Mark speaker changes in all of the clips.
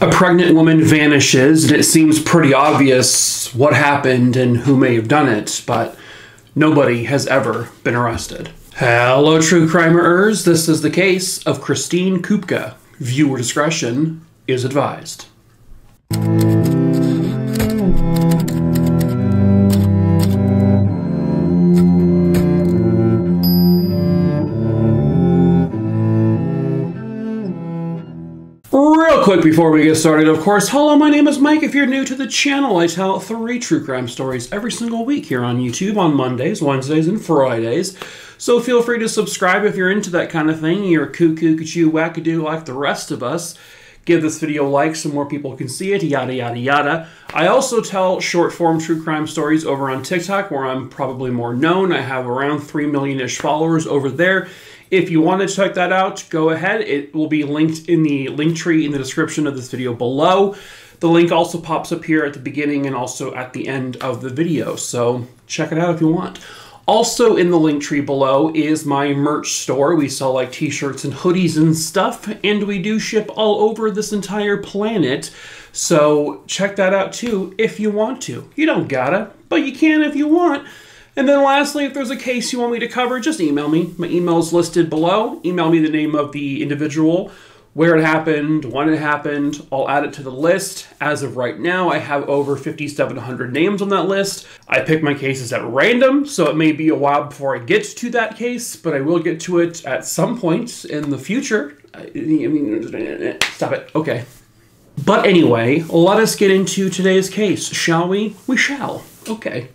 Speaker 1: A pregnant woman vanishes, and it seems pretty obvious what happened and who may have done it, but nobody has ever been arrested. Hello, true crimerers. This is the case of Kristine Kupka. Viewer discretion is advised. Quick before we get started, of course, hello, my name is Mike. If you're new to the channel, I tell three true crime stories every single week here on YouTube on Mondays, Wednesdays, and Fridays. So feel free to subscribe if you're into that kind of thing. You're cuckoo, cuckoo, wackadoo like the rest of us. Give this video a like so more people can see it, yada, yada, yada. I also tell short form true crime stories over on TikTok where I'm probably more known. I have around 3 million ish followers over there. If you want to check that out, go ahead. It will be linked in the link tree in the description of this video below. The link also pops up here at the beginning and also at the end of the video, so check it out if you want. Also in the link tree below is my merch store. We sell like t-shirts and hoodies and stuff, and we do ship all over this entire planet. So check that out too if you want to. You don't gotta, but you can if you want. And then lastly, if there's a case you want me to cover, just email me. My email is listed below. Email me the name of the individual, where it happened, when it happened. I'll add it to the list. As of right now, I have over 5,700 names on that list. I pick my cases at random, so it may be a while before I get to that case, but I will get to it at some point in the future. I mean, stop it. Okay. But anyway, let us get into today's case, shall we? We shall. Okay.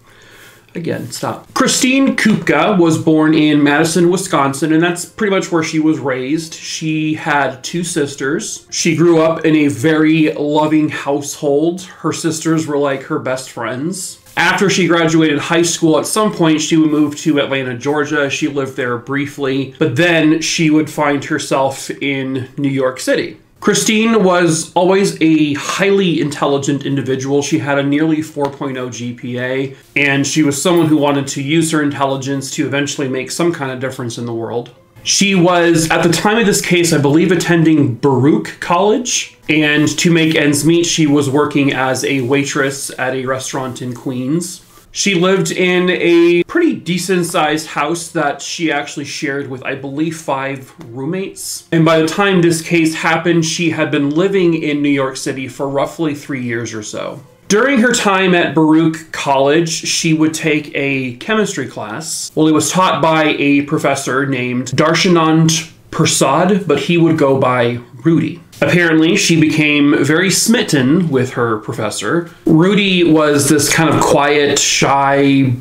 Speaker 1: Again, stop. Kristine Kupka was born in Madison, Wisconsin, and that's pretty much where she was raised. She had two sisters. She grew up in a very loving household. Her sisters were like her best friends. After she graduated high school, at some point she would move to Atlanta, Georgia. She lived there briefly, but then she would find herself in New York City. Kristine was always a highly intelligent individual. She had a nearly 4.0 GPA, and she was someone who wanted to use her intelligence to eventually make some kind of difference in the world. She was, at the time of this case, I believe, attending Baruch College, and to make ends meet, she was working as a waitress at a restaurant in Queens. She lived in a pretty decent sized house that she actually shared with, I believe, five roommates. And by the time this case happened, she had been living in New York City for roughly three years or so. During her time at Baruch College, she would take a chemistry class. Well, it was taught by a professor named Darshanand Persaud, but he would go by Rudy. Apparently, she became very smitten with her professor. Rudy was this kind of quiet, shy,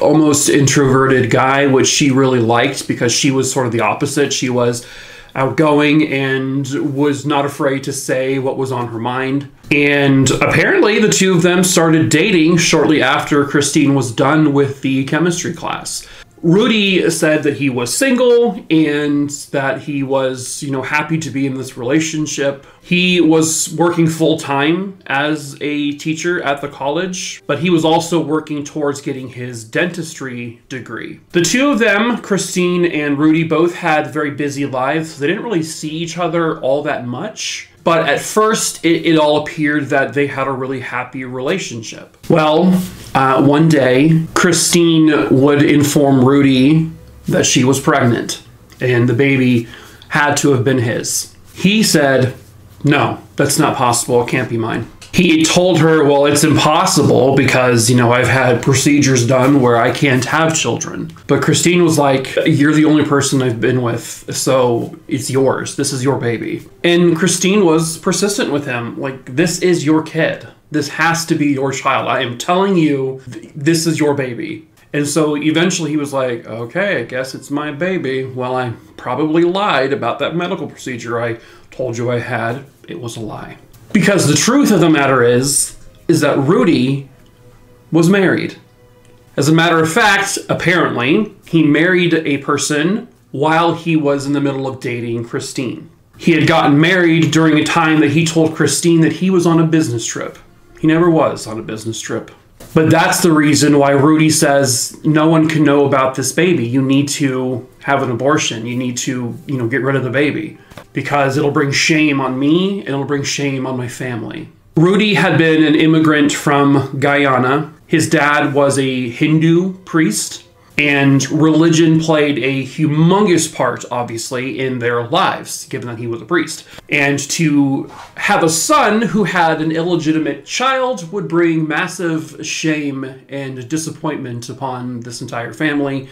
Speaker 1: almost introverted guy, which she really liked because she was sort of the opposite. She was outgoing and was not afraid to say what was on her mind. And apparently, the two of them started dating shortly after Kristine was done with the chemistry class. Rudy said that he was single and that he was, you know, happy to be in this relationship. He was working full time as a teacher at the college, but he was also working towards getting his dentistry degree. The two of them, Kristine and Rudy, both had very busy lives. So They didn't really see each other all that much. But at first, it, it, all appeared that they had a really happy relationship. Well, uh, one day, Kristine would inform Rudy that she was pregnant and the baby had to have been his. He said, No, that's not possible. It can't be mine he told her, well, it's impossible because, you know, I've had procedures done where I can't have children. But Kristine was like, you're the only person I've been with, so it's yours. This is your baby. And Kristine was persistent with him, like, this is your kid. This has to be your child. I am telling you, th- this is your baby. And so eventually he was like, okay, I guess it's my baby. Well, I probably lied about that medical procedure I told you I had. It was a lie. Because the truth of the matter is, is that Rudy was married. As a matter of fact, apparently, he married a person while he was in the middle of dating Kristine. He had gotten married during a time that he told Kristine that he was on a business trip. He never was on a business trip. But that's the reason why Rudy says no one can know about this baby. You need to have an abortion. You need to, you know, get rid of the baby because it'll bring shame on me and it'll bring shame on my family. Rudy had been an immigrant from Guyana. His dad was a Hindu priest and religion played a humongous part, obviously, in their lives, given that he was a priest. And to have a son who had an illegitimate child would bring massive shame and disappointment upon this entire family,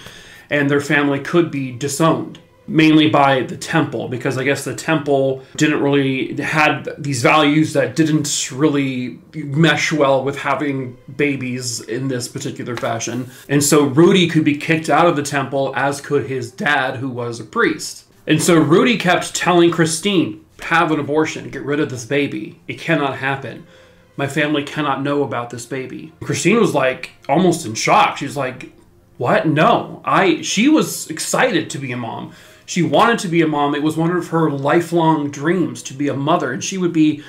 Speaker 1: and their family could be disowned mainly by the temple because I guess the temple didn't really had these values that didn't really mesh well with having babies in this particular fashion. And so Rudy could be kicked out of the temple as could his dad who was a priest. And so Rudy kept telling Kristine, have an abortion, get rid of this baby. It cannot happen. My family cannot know about this baby. Kristine was like almost in shock. She's like, "What? No. I she was excited to be a mom she wanted to be a mom. It was one of her lifelong dreams to be a mother, and she would be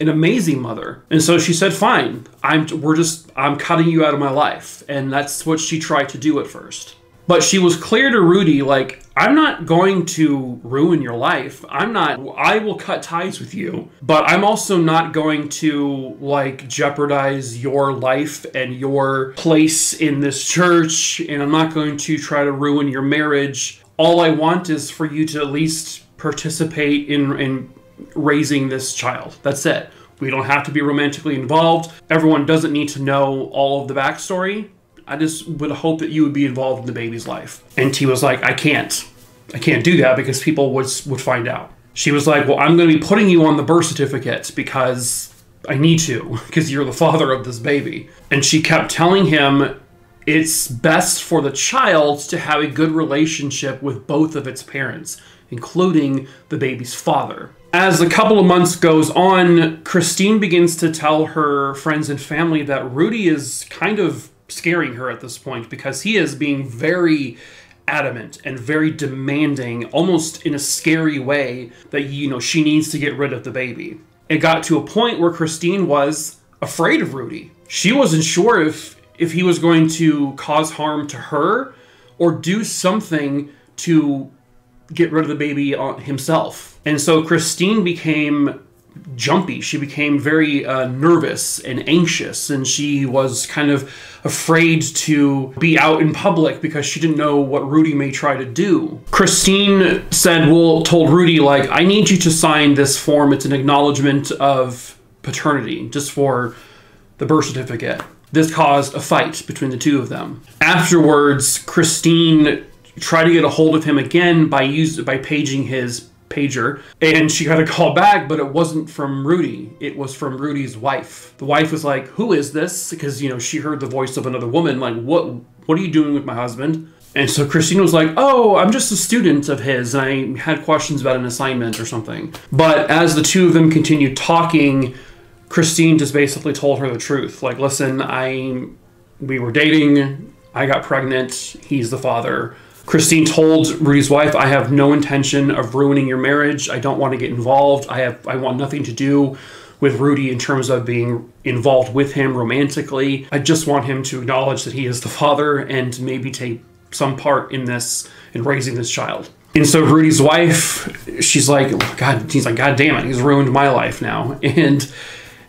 Speaker 1: an amazing mother. And so she said, "Fine, I'm. We're just. I'm cutting you out of my life." And that's what she tried to do at first. But she was clear to Rudy, like, I'm not going to ruin your life. I'm not, I will cut ties with you, but I'm also not going to, like, jeopardize your life and your place in this church, and I'm not going to try to ruin your marriage all I want is for you to at least participate in in raising this child. That's it. We don't have to be romantically involved. Everyone doesn't need to know all of the backstory. I just would hope that you would be involved in the baby's life. And T was like, I can't. I can't do that because people would would find out. She was like, Well, I'm going to be putting you on the birth certificate because I need to, because you're the father of this baby. And she kept telling him it's best for the child to have a good relationship with both of its parents, including the baby's father. As a couple of months goes on, Kristine begins to tell her friends and family that Rudy is kind of scaring her at this point because he is being very adamant and very demanding, almost in a scary way, that you know she needs to get rid of the baby. It got to a point where Kristine was afraid of Rudy. She wasn't sure if if he was going to cause harm to her or do something to get rid of the baby himself. And so Kristine became jumpy. She became very uh, nervous and anxious, and she was kind of afraid to be out in public because she didn't know what Rudy may try to do. Kristine said, Well, told Rudy, like, I need you to sign this form. It's an acknowledgement of paternity just for the birth certificate. This caused a fight between the two of them. Afterwards, Kristine tried to get a hold of him again by use by paging his pager and she got a call back but it wasn't from rudy. It was from rudy's wife. The wife was like who is this? Because you know she heard the voice of another woman like what what are you doing with my husband? And so kristine was like oh i'm just a student of his and i had questions about an assignment or something. But as the two of them continued talking Kristine just basically told her the truth. Like, listen, I we were dating, I got pregnant, he's the father. Kristine told Rudy's wife, I have no intention of ruining your marriage. I don't want to get involved. I have I want nothing to do with Rudy in terms of being involved with him romantically. I just want him to acknowledge that he is the father and maybe take some part in this in raising this child. And so Rudy's wife, she's like, God, he's like, God damn it, he's ruined my life now. And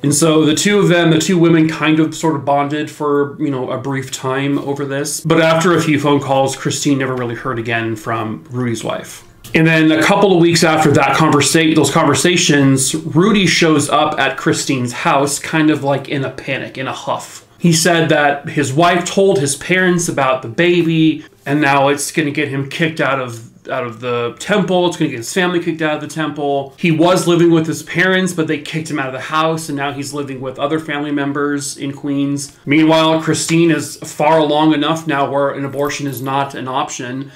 Speaker 1: and so the two of them, the two women, kind of sort of bonded for, you know, a brief time over this. But after a few phone calls, Kristine never really heard again from Rudy's wife. And then a couple of weeks after that conversation, those conversations, Rudy shows up at Kristine's house, kind of like in a panic, in a huff. He said that his wife told his parents about the baby, and now it's going to get him kicked out of out of the temple. It's going to get his family kicked out of the temple. He was living with his parents, but they kicked him out of the house, and now he's living with other family members in Queens. Meanwhile, Kristine is far along enough now where an abortion is not an option.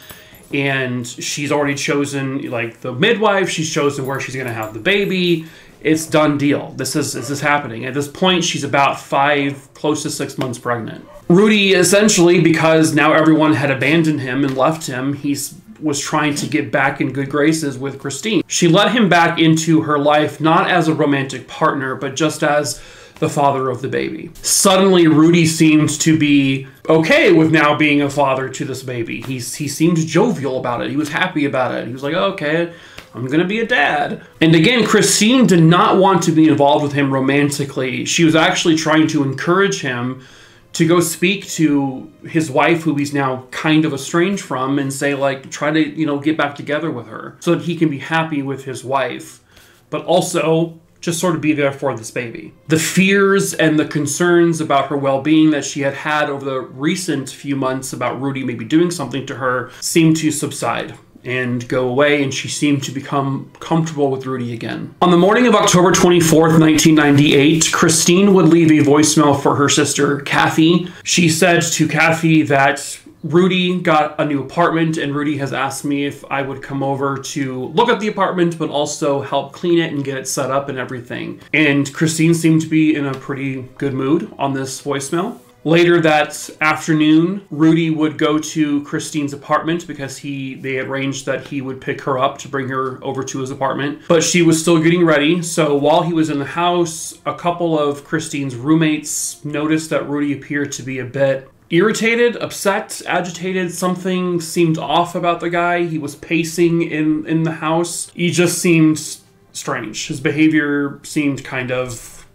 Speaker 1: And she's already chosen like the midwife. She's chosen where she's going to have the baby it's done deal. This is this is happening. At this point, she's about five, close to six months pregnant. Rudy essentially, because now everyone had abandoned him and left him, he's was trying to get back in good graces with Kristine. She let him back into her life not as a romantic partner, but just as the father of the baby. Suddenly, Rudy seemed to be okay with now being a father to this baby. He's, he seemed jovial about it. He was happy about it. He was like, okay, I'm gonna be a dad. And again, Kristine did not want to be involved with him romantically. She was actually trying to encourage him to go speak to his wife who he's now kind of estranged from and say like try to you know get back together with her so that he can be happy with his wife but also just sort of be there for this baby. The fears and the concerns about her well being that she had had over the recent few months about Rudy maybe doing something to her seemed to subside and go away, and she seemed to become comfortable with Rudy again. On the morning of October 24th, 1998, Kristine would leave a voicemail for her sister, Kathy. She said to Kathy that Rudy got a new apartment, and Rudy has asked me if I would come over to look at the apartment, but also help clean it and get it set up and everything. And Kristine seemed to be in a pretty good mood on this voicemail. Later that afternoon, Rudy would go to Kristine's apartment because he they arranged that he would pick her up to bring her over to his apartment. But she was still getting ready, so while he was in the house, a couple of Kristine's roommates noticed that Rudy appeared to be a bit irritated, upset, agitated. Something seemed off about the guy. He was pacing in in the house. He just seemed strange. His behavior seemed kind of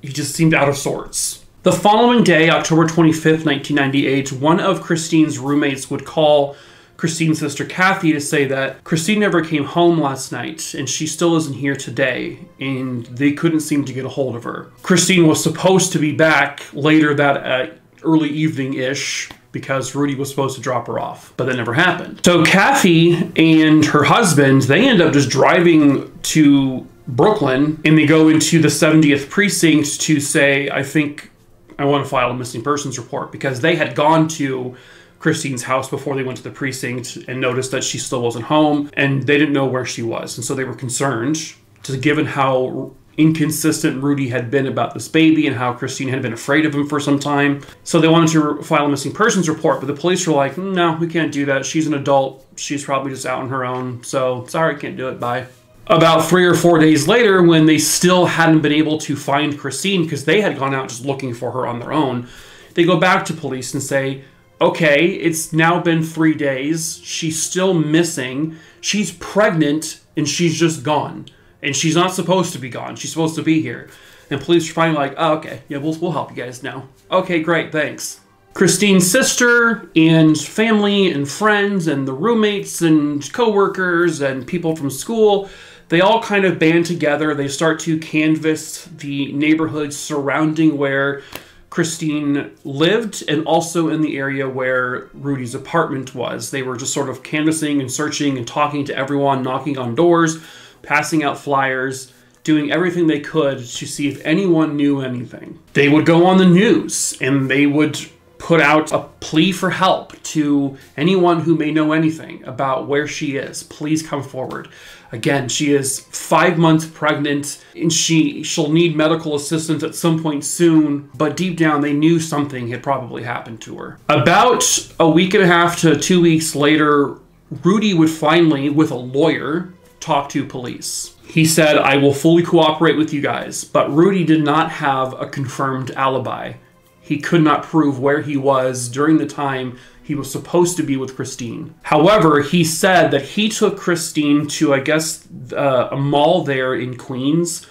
Speaker 1: he just seemed out of sorts. The following day, October 25th, 1998, one of Kristine's roommates would call Kristine's sister Kathy to say that Kristine never came home last night and she still isn't here today, and they couldn't seem to get a hold of her. Kristine was supposed to be back later that uh, early evening ish because Rudy was supposed to drop her off, but that never happened. So Kathy and her husband, they end up just driving to Brooklyn and they go into the 70th precinct to say, I think I want to file a missing persons report because they had gone to Kristine's house before they went to the precinct and noticed that she still wasn't home and they didn't know where she was. And so they were concerned, to given how inconsistent Rudy had been about this baby and how Kristine had been afraid of him for some time. So they wanted to file a missing persons report, but the police were like, no, we can't do that. She's an adult. She's probably just out on her own. So sorry, can't do it. Bye. About three or four days later, when they still hadn't been able to find Kristine because they had gone out just looking for her on their own, they go back to police and say, okay, it's now been three days. She's still missing. She's pregnant and she's just gone and she's not supposed to be gone. She's supposed to be here. And police are finally like, oh, okay, yeah, we'll, we'll help you guys now. Okay, great, thanks. Kristine's sister and family and friends and the roommates and coworkers and people from school, they all kind of band together. They start to canvass the neighborhood surrounding where Kristine lived and also in the area where Rudy's apartment was. They were just sort of canvassing and searching and talking to everyone, knocking on doors passing out flyers, doing everything they could to see if anyone knew anything. They would go on the news and they would put out a plea for help to anyone who may know anything about where she is. Please come forward. Again, she is five months pregnant and she she'll need medical assistance at some point soon, but deep down they knew something had probably happened to her. About a week and a half to two weeks later, Rudy would finally, with a lawyer, talk to police. He said, I will fully cooperate with you guys, but Rudy did not have a confirmed alibi. He could not prove where he was during the time he was supposed to be with Kristine. However, he said that he took Kristine to, I guess, uh, a mall there in Queens,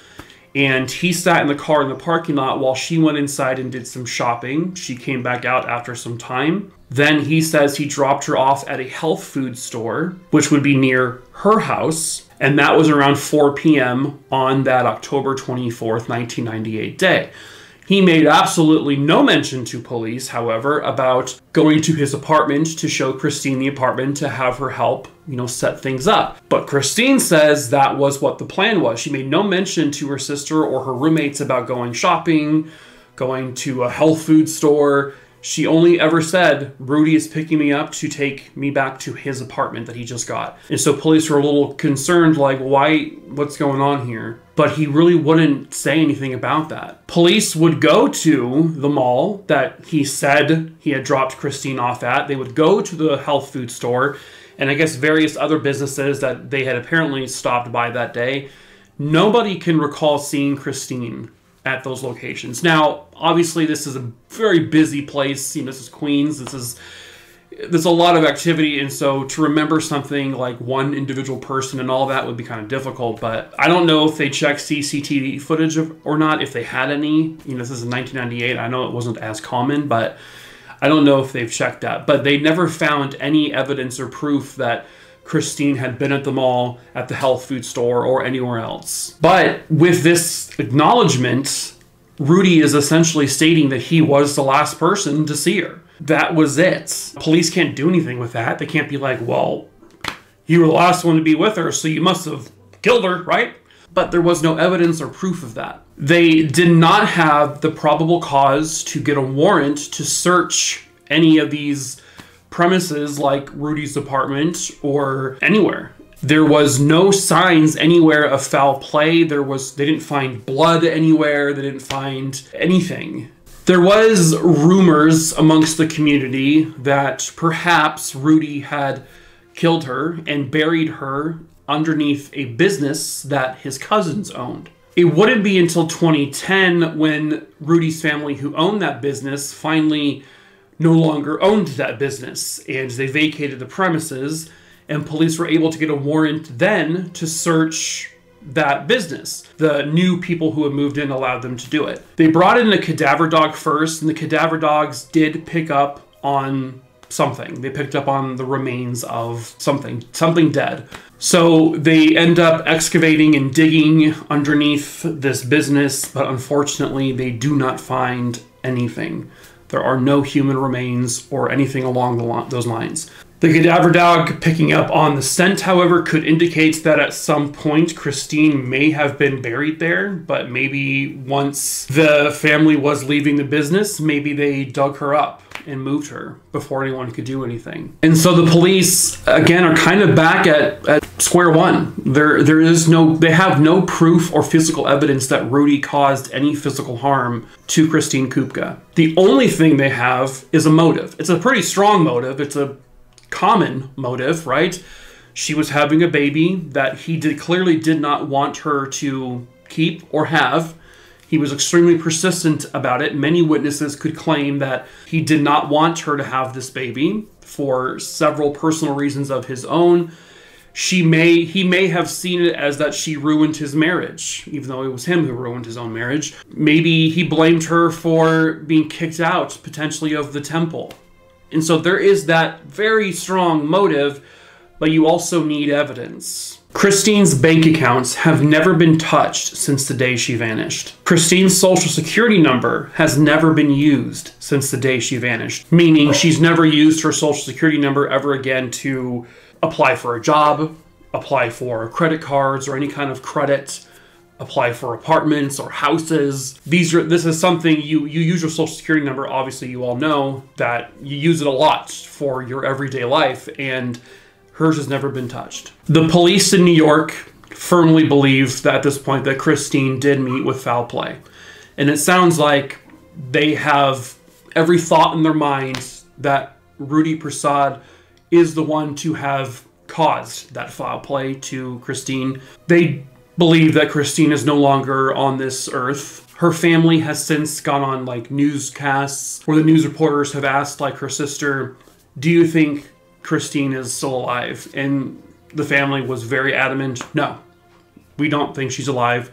Speaker 1: and he sat in the car in the parking lot while she went inside and did some shopping. She came back out after some time. Then he says he dropped her off at a health food store, which would be near her house. And that was around 4 p.m. on that October 24th, 1998 day. He made absolutely no mention to police, however, about going to his apartment to show Kristine the apartment to have her help, you know, set things up. But Kristine says that was what the plan was. She made no mention to her sister or her roommates about going shopping, going to a health food store, she only ever said, Rudy is picking me up to take me back to his apartment that he just got. And so police were a little concerned, like, why, what's going on here? But he really wouldn't say anything about that. Police would go to the mall that he said he had dropped Kristine off at. They would go to the health food store and I guess various other businesses that they had apparently stopped by that day. Nobody can recall seeing Kristine at those locations. Now, obviously, this is a very busy place. You know, this is Queens. This is there's a lot of activity, and so to remember something like one individual person and all that would be kind of difficult. But I don't know if they checked CCTV footage of, or not. If they had any, you know, this is in 1998. I know it wasn't as common, but I don't know if they've checked that. But they never found any evidence or proof that Kristine had been at the mall, at the health food store, or anywhere else. But with this acknowledgement, Rudy is essentially stating that he was the last person to see her. That was it. Police can't do anything with that. They can't be like, well, you were the last one to be with her, so you must have killed her, right? But there was no evidence or proof of that. They did not have the probable cause to get a warrant to search any of these premises like Rudy's apartment or anywhere. There was no signs anywhere of foul play. There was they didn't find blood anywhere. They didn't find anything. There was rumors amongst the community that perhaps Rudy had killed her and buried her underneath a business that his cousins owned. It wouldn't be until 2010 when Rudy's family, who owned that business, finally no longer owned that business and they vacated the premises and police were able to get a warrant then to search that business. The new people who had moved in allowed them to do it. They brought in a cadaver dog first, and the cadaver dogs did pick up on something. They picked up on the remains of something, something dead. So they end up excavating and digging underneath this business, but unfortunately, they do not find anything. There are no human remains or anything along those lines. The cadaver dog picking up on the scent, however, could indicate that at some point Kristine may have been buried there, but maybe once the family was leaving the business, maybe they dug her up and moved her before anyone could do anything. And so the police, again, are kind of back at, at square one. There, there is no, they have no proof or physical evidence that Rudy caused any physical harm to Kristine Kupka. The only thing they have is a motive. It's a pretty strong motive. It's a common motive, right? She was having a baby that he did clearly did not want her to keep or have. He was extremely persistent about it. Many witnesses could claim that he did not want her to have this baby for several personal reasons of his own. She may he may have seen it as that she ruined his marriage, even though it was him who ruined his own marriage. Maybe he blamed her for being kicked out potentially of the temple and so there is that very strong motive, but you also need evidence. Kristine's bank accounts have never been touched since the day she vanished. Kristine's social security number has never been used since the day she vanished, meaning she's never used her social security number ever again to apply for a job, apply for credit cards, or any kind of credit apply for apartments or houses. These are this is something you you use your social security number. Obviously, you all know that you use it a lot for your everyday life, and hers has never been touched. The police in New York firmly believe that at this point that Kristine did meet with foul play, and it sounds like they have every thought in their minds that Rudy Persaud is the one to have caused that foul play to Kristine. They believe that Kristine is no longer on this earth. Her family has since gone on like newscasts where the news reporters have asked like her sister, "Do you think Kristine is still alive?" And the family was very adamant, "No. We don't think she's alive.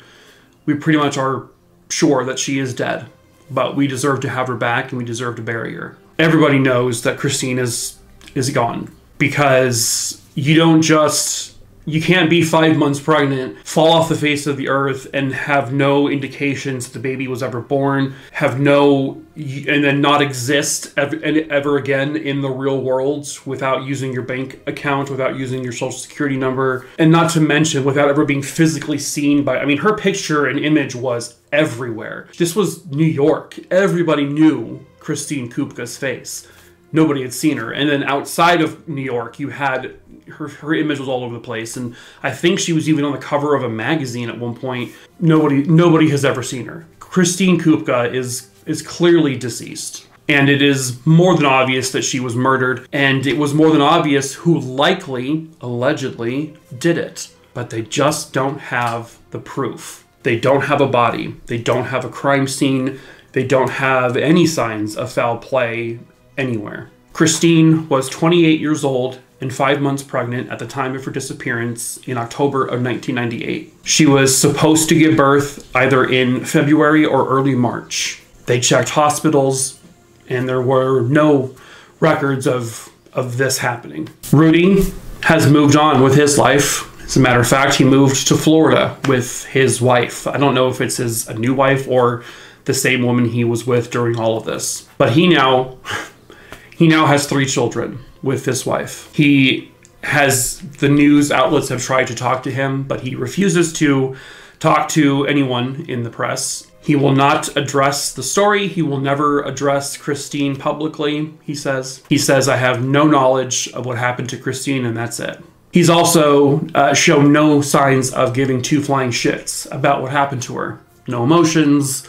Speaker 1: We pretty much are sure that she is dead, but we deserve to have her back and we deserve to bury her." Everybody knows that Kristine is is gone because you don't just you can't be five months pregnant, fall off the face of the earth, and have no indications the baby was ever born, have no, and then not exist ever, ever again in the real world without using your bank account, without using your social security number, and not to mention without ever being physically seen by. I mean, her picture and image was everywhere. This was New York. Everybody knew Kristine Kupka's face nobody had seen her. And then outside of New York, you had her, her image was all over the place, and I think she was even on the cover of a magazine at one point. Nobody nobody has ever seen her. Kristine Kupka is is clearly deceased. And it is more than obvious that she was murdered, and it was more than obvious who likely, allegedly, did it. But they just don't have the proof. They don't have a body. They don't have a crime scene. They don't have any signs of foul play anywhere. Kristine was 28 years old and five months pregnant at the time of her disappearance in October of 1998. She was supposed to give birth either in February or early March. They checked hospitals, and there were no records of, of this happening. Rudy has moved on with his life. As a matter of fact, he moved to Florida with his wife. I don't know if it's his a new wife or the same woman he was with during all of this. But he now he now has three children with this wife. He has the news outlets have tried to talk to him, but he refuses to talk to anyone in the press. He will not address the story. He will never address Kristine publicly, he says. He says, I have no knowledge of what happened to Kristine, and that's it. He's also uh, shown no signs of giving two flying shits about what happened to her. No emotions,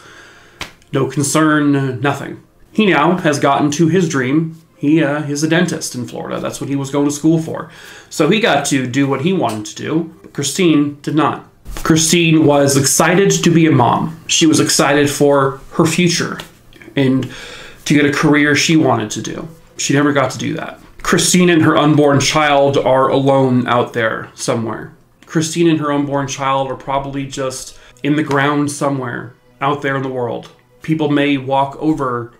Speaker 1: no concern, nothing. He now has gotten to his dream. He uh, is a dentist in Florida. That's what he was going to school for. So he got to do what he wanted to do, but Kristine did not. Kristine was excited to be a mom. She was excited for her future and to get a career she wanted to do. She never got to do that. Kristine and her unborn child are alone out there somewhere. Kristine and her unborn child are probably just in the ground somewhere out there in the world. People may walk over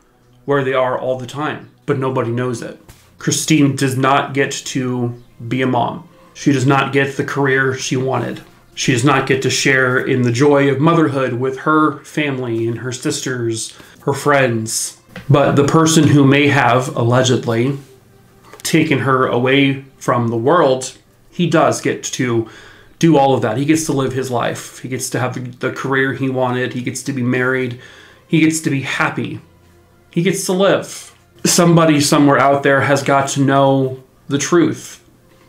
Speaker 1: where they are all the time, but nobody knows it. Kristine does not get to be a mom. She does not get the career she wanted. She does not get to share in the joy of motherhood with her family and her sisters, her friends. But the person who may have, allegedly, taken her away from the world, he does get to do all of that. He gets to live his life. He gets to have the, career he wanted. He gets to be married. He gets to be happy. He gets to live. Somebody somewhere out there has got to know the truth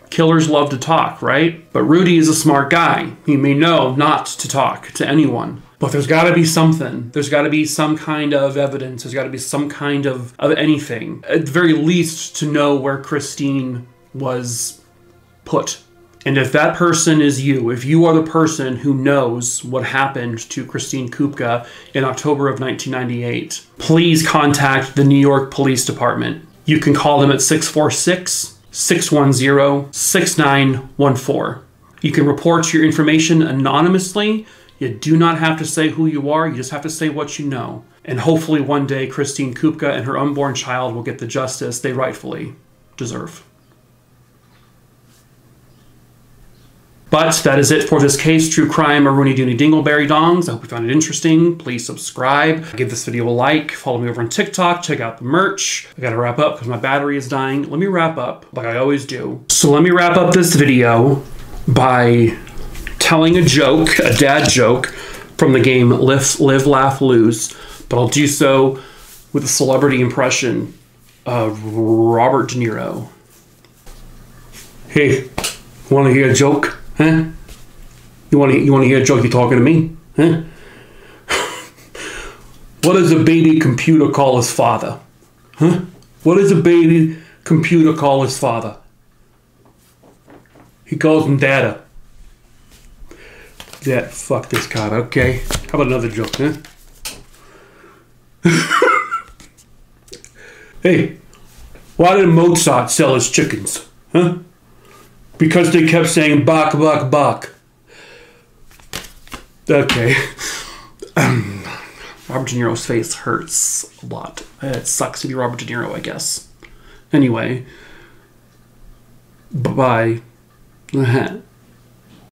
Speaker 1: killers love to talk, right? But Rudy is a smart guy. He may know not to talk to anyone. But there's got to be something. There's got to be some kind of evidence. There's got to be some kind of, of anything. At the very least, to know where Kristine was put. And if that person is you, if you are the person who knows what happened to Kristine Kupka in October of 1998, please contact the New York Police Department. You can call them at 646 610 6914. You can report your information anonymously. You do not have to say who you are, you just have to say what you know. And hopefully, one day, Kristine Kupka and her unborn child will get the justice they rightfully deserve. But that is it for this case, True Crime or Rooney Dooney Dingleberry Dongs. I hope you found it interesting. Please subscribe, give this video a like, follow me over on TikTok, check out the merch. I gotta wrap up because my battery is dying. Let me wrap up like I always do. So let me wrap up this video by telling a joke, a dad joke, from the game Live, Live Laugh, Lose. But I'll do so with a celebrity impression of Robert De Niro. Hey, wanna hear a joke? Huh? You want to you want to hear a joke? You talking to me? Huh? what does a baby computer call his father? Huh? What does a baby computer call his father? He calls him Dada. That fuck this card. Okay. How about another joke? Huh? hey, why did Mozart sell his chickens? Huh? Because they kept saying "bak bak bak." Okay. Robert De Niro's face hurts a lot. It sucks to be Robert De Niro, I guess. Anyway, bye bye.